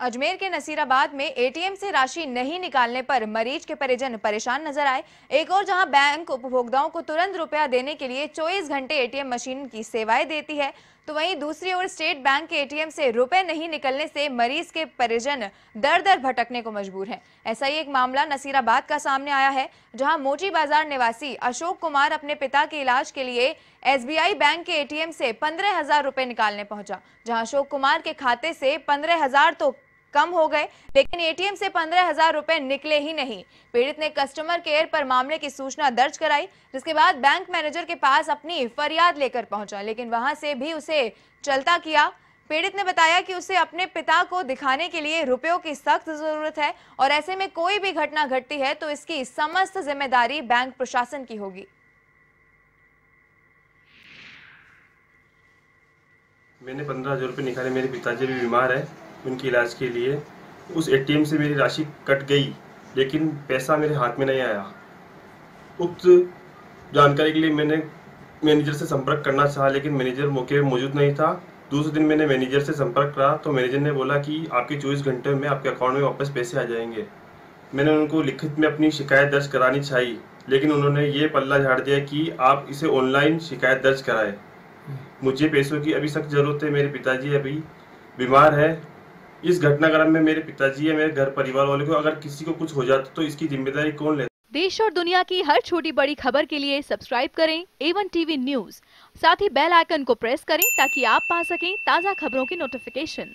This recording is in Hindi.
अजमेर के नसीराबाद में एटीएम से राशि नहीं निकालने पर मरीज़ के परिजन परेशान नज़र आए। एक और जहाँ बैंक उपभोक्ताओं को तुरंत रुपया देने के लिए 24 घंटे एटीएम मशीन की सेवाएँ देती है तो वहीं दूसरी ओर स्टेट बैंक के एटीएम से रुपए नहीं निकलने से मरीज़ के परिजन दर दर भटकने को मजबूर हैं। ऐसा ही एक मामला नसीराबाद का सामने आया है, जहाँ मोची बाज़ार निवासी अशोक कुमार अपने पिता के इलाज के लिए एसबीआई बैंक के एटीएम से पंद्रह हज़ार रुपए निकालने पहुँचा, जहाँ अशोक कुमार के खाते से पंद्रह हज़ार तो कम हो गए, लेकिन एटीएम से पंद्रह हज़ार रुपए निकले ही नहीं। पीड़ित ने कस्टमर केयर पर मामले की सूचना दर्ज कराई, जिसके बाद बैंक मैनेजर के पास अपनी फरियाद लेकर पहुँचा, लेकिन वहाँ से भी उसे चलता किया। पीड़ित ने बताया कि उसे अपने पिता को दिखाने के लिए रुपयों की सख्त ज़रूरत है, और ऐसे में कोई भी घटना घटती है तो इसकी समस्त ज़िम्मेदारी बैंक प्रशासन की होगी। मैंने पंद्रह हज़ार रुपये निकाले, मेरे पिताजी भी बीमार है। उनके इलाज के लिए। उस एटीएम से मेरी राशि कट गई, लेकिन पैसा मेरे हाथ में नहीं आया। उक्त जानकारी के लिए मैंने मैनेजर से संपर्क करना चाहा, लेकिन मैनेजर मौके पर मौजूद नहीं था। दूसरे दिन मैंने मैनेजर से संपर्क करा तो मैनेजर ने बोला कि आपके चौबीस घंटे में आपके अकाउंट में वापस पैसे आ जाएँगे। मैंने उनको लिखित में अपनी शिकायत दर्ज करानी चाहिए, लेकिन उन्होंने ये पल्ला झाड़ दिया कि आप इसे ऑनलाइन शिकायत दर्ज कराएँ। मुझे पैसों की अभी सख्त ज़रूरत है, मेरे पिताजी अभी बीमार है। इस घटनाक्रम में मेरे पिताजी या मेरे घर परिवार वाले को अगर किसी को कुछ हो जाता तो इसकी ज़िम्मेदारी कौन ले देश और दुनिया की हर छोटी बड़ी खबर के लिए सब्सक्राइब करें एवन टीवी न्यूज़ साथ ही बेल आइकन को प्रेस करें ताकि आप पा सकें ताज़ा खबरों की नोटिफिकेशन